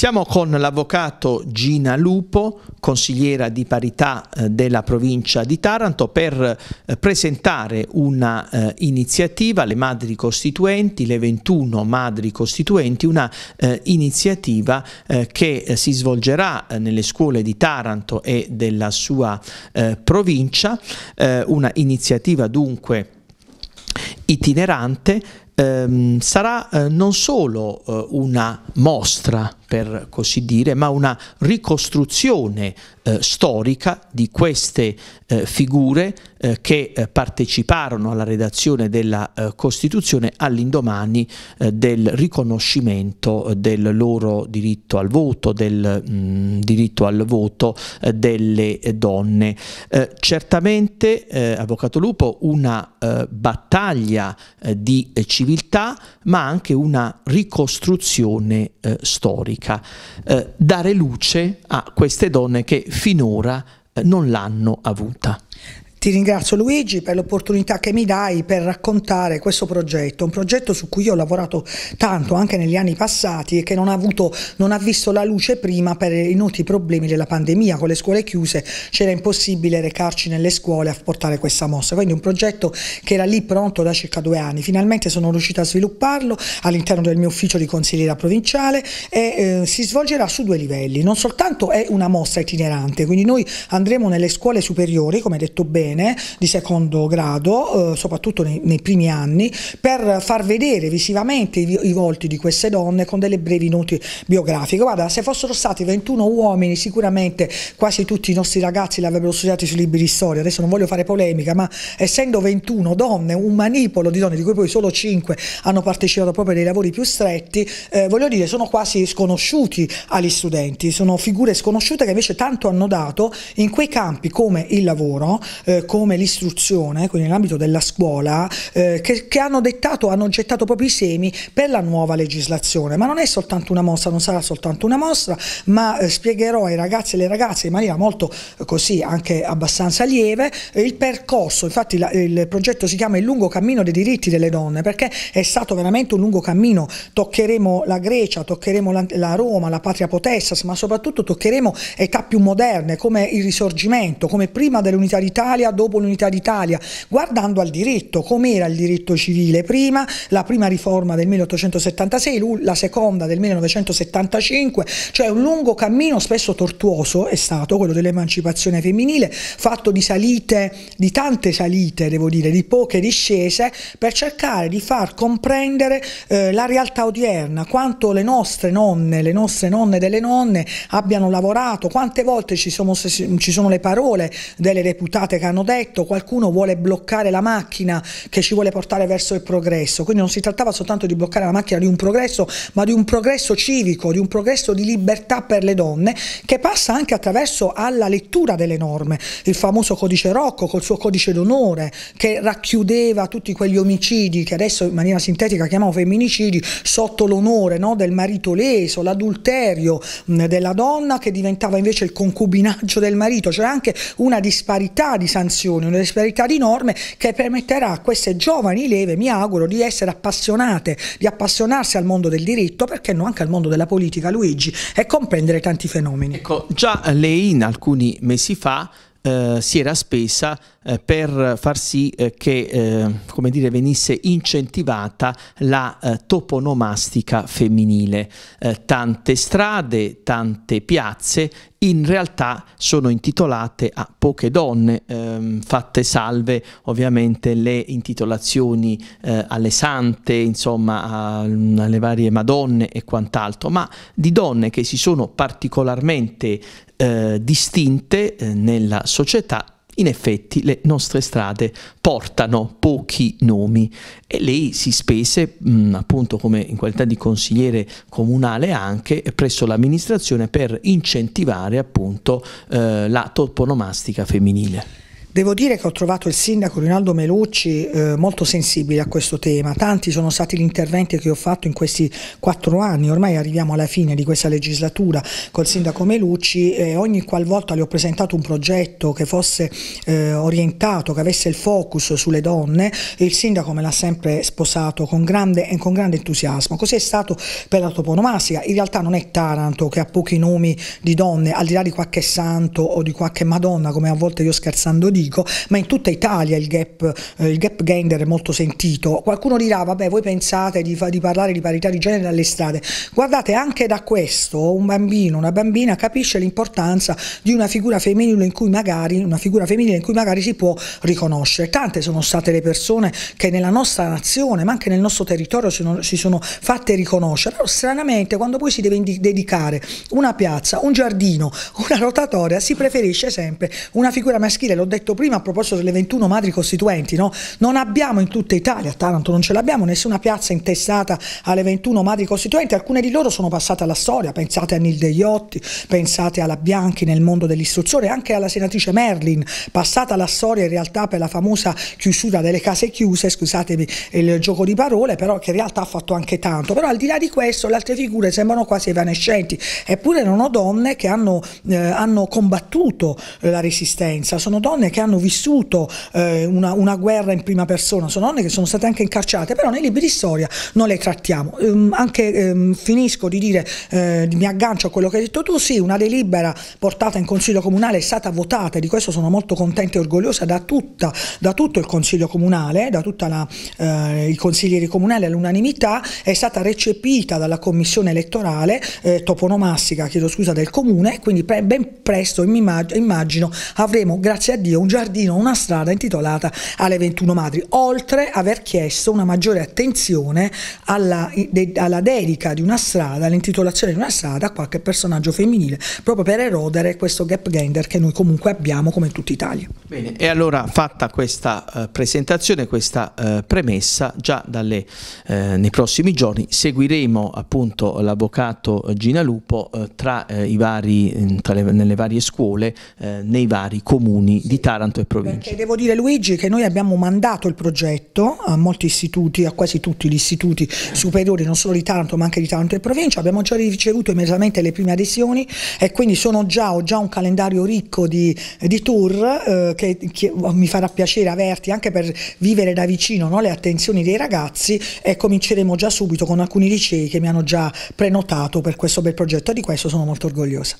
Siamo con l'avvocato Gina Lupo, consigliera di parità eh, della provincia di Taranto, per eh, presentare una eh, le madri costituenti, le 21 madri costituenti, una eh, iniziativa che si svolgerà nelle scuole di Taranto e della sua provincia, una iniziativa dunque itinerante. Ehm, sarà non solo una mostra per così dire, ma una ricostruzione eh, storica di queste eh, figure eh, che eh, parteciparono alla redazione della eh, Costituzione all'indomani eh, del riconoscimento del loro diritto al voto, del mh, mm, diritto al voto delle donne. certamente, Avvocato Lupo, una battaglia di civiltà, ma anche una ricostruzione storica cattolica eh, dare luce a queste donne che finora eh, non l'hanno avuta. Ti ringrazio Luigi per l'opportunità che mi dai per raccontare questo progetto, un progetto su cui io ho lavorato tanto anche negli anni passati e che non ha, avuto, non ha visto la luce prima per i noti problemi della pandemia, con le scuole chiuse c'era impossibile recarci nelle scuole a portare questa mossa, quindi un progetto che era lì pronto da circa due anni, finalmente sono riuscita a svilupparlo all'interno del mio ufficio di consigliera provinciale e eh, si svolgerà su due livelli, non soltanto è una mostra itinerante, quindi noi andremo nelle scuole superiori, come detto bene, bene di secondo grado, eh, soprattutto nei, nei, primi anni, per far vedere visivamente i, i, volti di queste donne con delle brevi note biografiche. Guarda, se fossero stati 21 uomini, sicuramente quasi tutti i nostri ragazzi l'avrebbero studiati sui libri di storia. Adesso non voglio fare polemica, ma essendo 21 donne, un manipolo di donne, di cui poi solo 5 hanno partecipato proprio ai lavori più stretti, eh, voglio dire, sono quasi sconosciuti agli studenti, sono figure sconosciute che invece tanto hanno dato in quei campi come il lavoro, eh, come l'istruzione, quindi nell'ambito della scuola, eh, che, che, hanno dettato, hanno gettato proprio i semi per la nuova legislazione. Ma non è soltanto una mostra, non sarà soltanto una mostra, ma eh, spiegherò ai ragazzi e alle ragazze in maniera molto eh, così, anche abbastanza lieve, eh, il percorso. Infatti la, il progetto si chiama Il lungo cammino dei diritti delle donne, perché è stato veramente un lungo cammino. Toccheremo la Grecia, toccheremo la, la Roma, la patria potestas, ma soprattutto toccheremo età più moderne, come il risorgimento, come prima dell'unità d'Italia dopo l'unità d'Italia, guardando al diritto, com'era il diritto civile prima, la prima riforma del 1876, la seconda del 1975, cioè un lungo cammino spesso tortuoso è stato quello dell'emancipazione femminile, fatto di salite, di tante salite, devo dire, di poche discese, per cercare di far comprendere eh, la realtà odierna, quanto le nostre nonne, le nostre nonne delle nonne abbiano lavorato, quante volte ci sono, ci sono le parole delle deputate che hanno detto, qualcuno vuole bloccare la macchina che ci vuole portare verso il progresso, quindi non si trattava soltanto di bloccare la macchina di un progresso, ma di un progresso civico, di un progresso di libertà per le donne che passa anche attraverso alla lettura delle norme, il famoso codice Rocco col suo codice d'onore che racchiudeva tutti quegli omicidi che adesso in maniera sintetica chiamiamo femminicidi sotto l'onore no, del marito leso, l'adulterio della donna che diventava invece il concubinaggio del marito, cioè anche una disparità di sanzioni sanzioni, una disparità di norme che permetterà a queste giovani leve, mi auguro, di essere appassionate, di appassionarsi al mondo del diritto, perché no anche al mondo della politica, Luigi, e comprendere tanti fenomeni. Ecco, già lei in alcuni mesi fa eh, si era spesa per far sì eh, che eh, come dire, venisse incentivata la eh, toponomastica femminile. Eh, tante strade, tante piazze in realtà sono intitolate a poche donne, ehm, fatte salve ovviamente le intitolazioni eh, alle sante, insomma a, alle varie madonne e quant'altro, ma di donne che si sono particolarmente eh, distinte eh, nella società in effetti le nostre strade portano pochi nomi e lei si spese mh, appunto come in qualità di consigliere comunale anche presso l'amministrazione per incentivare appunto eh, la toponomastica femminile. Devo dire che ho trovato il sindaco Rinaldo Melucci eh, molto sensibile a questo tema. Tanti sono stati gli interventi che ho fatto in questi quattro anni, ormai arriviamo alla fine di questa legislatura col sindaco Melucci e ogni qualvolta le ho presentato un progetto che fosse eh, orientato, che avesse il focus sulle donne, il sindaco me l'ha sempre sposato con grande, con grande entusiasmo. Così è stato per la toponomastica. In realtà non è Taranto che ha pochi nomi di donne, al di là di qualche santo o di qualche Madonna, come a volte io scherzando dico dico, ma in tutta Italia il gap, eh, il gap gender è molto sentito. Qualcuno dirà, vabbè, voi pensate di, di parlare di parità di genere dalle strade. Guardate, anche da questo un bambino, una bambina capisce l'importanza di una figura femminile in cui magari, una figura femminile in cui magari si può riconoscere. Tante sono state le persone che nella nostra nazione, ma anche nel nostro territorio si, non, si sono fatte riconoscere. Però stranamente quando poi si deve dedicare una piazza, un giardino, una rotatoria, si preferisce sempre una figura maschile, l'ho detto detto prima a proposito delle 21 madri costituenti, no? non abbiamo in tutta Italia, a Taranto non ce l'abbiamo, nessuna piazza intestata alle 21 madri costituenti, alcune di loro sono passate alla storia, pensate a Nilde Iotti, pensate alla Bianchi nel mondo dell'istruzione, anche alla senatrice Merlin, passata alla storia in realtà per la famosa chiusura delle case chiuse, scusatemi il gioco di parole, però che in realtà ha fatto anche tanto, però al di là di questo le altre figure sembrano quasi evanescenti, eppure erano donne che hanno, eh, hanno combattuto la resistenza, sono donne che hanno vissuto eh, una, una, guerra in prima persona, sono donne che sono state anche incarcerate, però nei libri di storia non le trattiamo. Ehm, anche ehm, finisco di dire, eh, mi aggancio a quello che hai detto tu, sì, una delibera portata in Consiglio Comunale è stata votata e di questo sono molto contenta e orgogliosa da, tutta, da tutto il Consiglio Comunale, da tutti eh, i consiglieri comunali all'unanimità, è stata recepita dalla Commissione elettorale eh, toponomastica, chiedo scusa, del Comune, quindi pre ben presto immagino avremo, grazie a Dio, un giardino, una strada intitolata alle 21 madri, oltre aver chiesto una maggiore attenzione alla, de, alla dedica di una strada, all'intitolazione di una strada a qualche personaggio femminile, proprio per erodere questo gap gender che noi comunque abbiamo come tutta Italia. Bene, e allora fatta questa uh, presentazione, questa uh, premessa, già dalle, uh, nei prossimi giorni seguiremo appunto l'avvocato Gina Lupo tra, i vari, tra le, nelle varie scuole, nei vari comuni di Taranto Taranto e provincia. Perché devo dire Luigi che noi abbiamo mandato il progetto a molti istituti, a quasi tutti gli istituti superiori, non solo di Taranto ma anche di Taranto e provincia, abbiamo già ricevuto immediatamente le prime adesioni e quindi già, ho già un calendario ricco di, di tour eh, che, che, mi farà piacere averti anche per vivere da vicino no, le attenzioni dei ragazzi e cominceremo già subito con alcuni licei che mi hanno già prenotato per questo bel progetto e di questo sono molto orgogliosa.